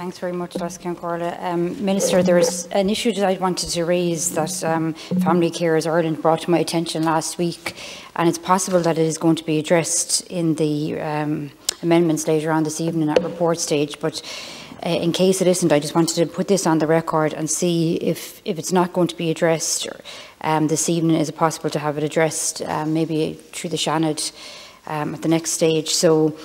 Thanks very much, Leas-Cheann Comhairle. Um, Minister, there is an issue that I wanted to raise that um, Family Carers Ireland brought to my attention last week, and it's possible that it is going to be addressed in the um, amendments later on this evening at report stage. But uh, in case it isn't, I just wanted to put this on the record and see if, if it's not going to be addressed um, this evening, is it possible to have it addressed um, maybe through the Seanad um, at the next stage. So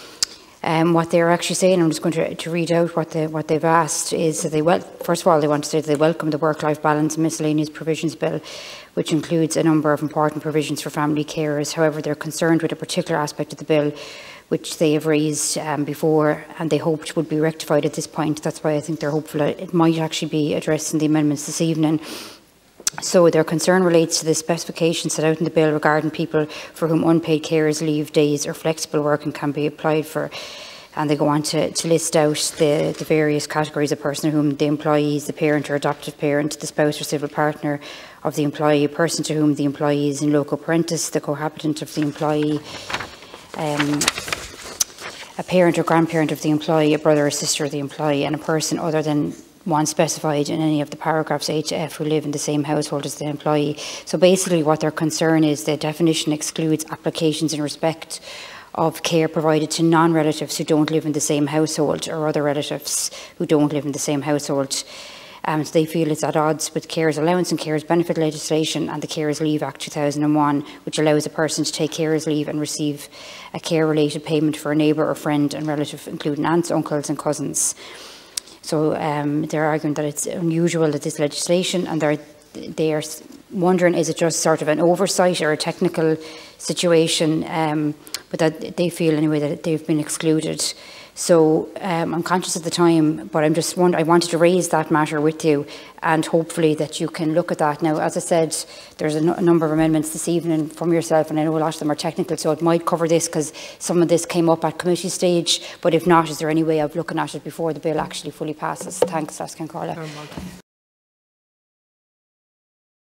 um, what they're actually saying, I'm just going to, to read out what, they, what they've asked, is that they, well, first of all, they want to say they welcome the work-life balance and miscellaneous provisions bill, which includes a number of important provisions for family carers. However, they're concerned with a particular aspect of the bill, which they have raised um, before and they hoped would be rectified at this point. That's why I think they're hopeful it might actually be addressed in the amendments this evening. So their concern relates to the specifications set out in the bill regarding people for whom unpaid carers leave days or flexible working can be applied for. And they go on to, to list out the, the various categories of person whom the employee is the parent or adoptive parent, the spouse or civil partner of the employee, a person to whom the employee is in loco parentis, the cohabitant of the employee, um, a parent or grandparent of the employee, a brother or sister of the employee, and a person other than one specified in any of the paragraphs H to F who live in the same household as the employee. So basically what their concern is the definition excludes applications in respect of care provided to non-relatives who don't live in the same household or other relatives who don't live in the same household. Um, so they feel it's at odds with carers allowance and carers benefit legislation and the Carers Leave Act 2001, which allows a person to take carers leave and receive a care-related payment for a neighbour or friend and relative, including aunts, uncles and cousins. So um, they're arguing that it's unusual that this legislation and they're they are wondering is it just sort of an oversight or a technical situation? Um, but that they feel anyway that they've been excluded. So um, I'm conscious of the time but I'm just I wanted to raise that matter with you and hopefully that you can look at that. Now as I said there's a, number of amendments this evening from yourself and I know a lot of them are technical so it might cover this because some of this came up at committee stage but if not is there any way of looking at it before the bill actually fully passes? Thanks Leas-Cheann Comhairle